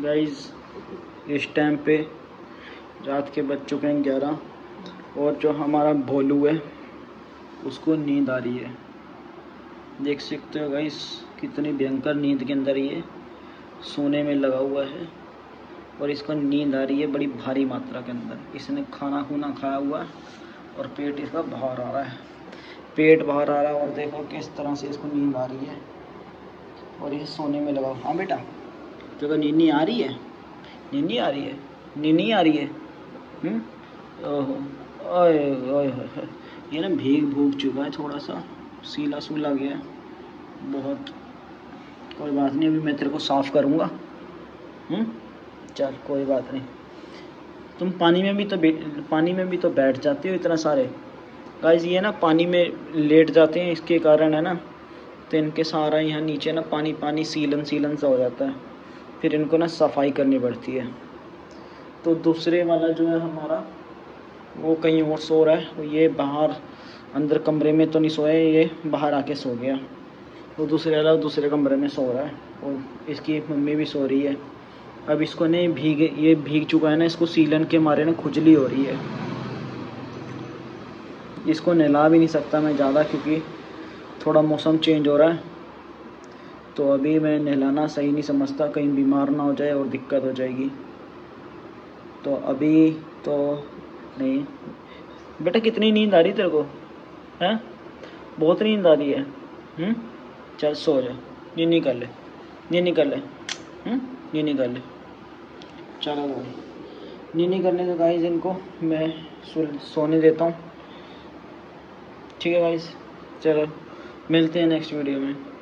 Guys इस time पे रात के बज चुके हैं ग्यारह और जो हमारा भोलू है, उसको नींद आ रही है। देख सकते हो गाइस कितनी भयंकर नींद के अंदर ये सोने में लगा हुआ है और इसको नींद आ रही है बड़ी भारी मात्रा के अंदर। इसने खाना खुना खाया हुआ है और पेट इसका बाहर आ रहा है। पेट बाहर आ रहा है और देखो किस तरह से इसको नींद आ रही है और ये सोने में लगा हुआ। हाँ बेटा? जो नींद आ रही है? नींद आ रही है? नीनी आ रही है? हम्म? ओहो, ओए ये ना भीग भूग चुका है थोड़ा सा। सीला सूला गया बहुत। कोई बात नहीं, अभी मैं तेरे को साफ़ करूँगा। हम्म? चल, कोई बात नहीं। तुम पानी में भी तो पानी में भी तो बैठ जाते हो इतना सारे। गाइस ये ना पानी में लेट जाते हैं, इसके कारण है ना तो इनके सारा यहाँ नीचे ना पानी पानी सीलन सीलन सा हो जाता है। फिर इनको ना सफ़ाई करनी पड़ती है। तो दूसरे वाला जो है हमारा, वो कहीं और सो रहा है ये बाहर, अंदर कमरे में तो नहीं सोया, ये बाहर आके सो गया। वो दूसरे वाला दूसरे कमरे में सो रहा है, और इसकी मम्मी भी सो रही है। अब इसको नहीं भीग, ये भीग चुका है ना, इसको सीलन के मारे ना खुजली हो रही है। इसको नहला भी नहीं सकता मैं ज़्यादा, क्योंकि थोड़ा मौसम चेंज हो रहा है। तो अभी मैं नहलाना सही नहीं समझता, कहीं बीमार ना हो जाए और दिक्कत हो जाएगी। तो अभी तो नहीं। बेटा, कितनी नींद आ रही तेरे को? हैं? बहुत नींद आ रही है। हम्म? चल, सो जा। नींद नहीं कर ले। नींद नहीं कर ले नींद नहीं कर ले। चलो भाई। नींद नहीं करने का गाइस इनको मैं सोने देता हूँ। ठीक है गाइस चलो। मिलते हैं नेक्स्ट वीडियो में।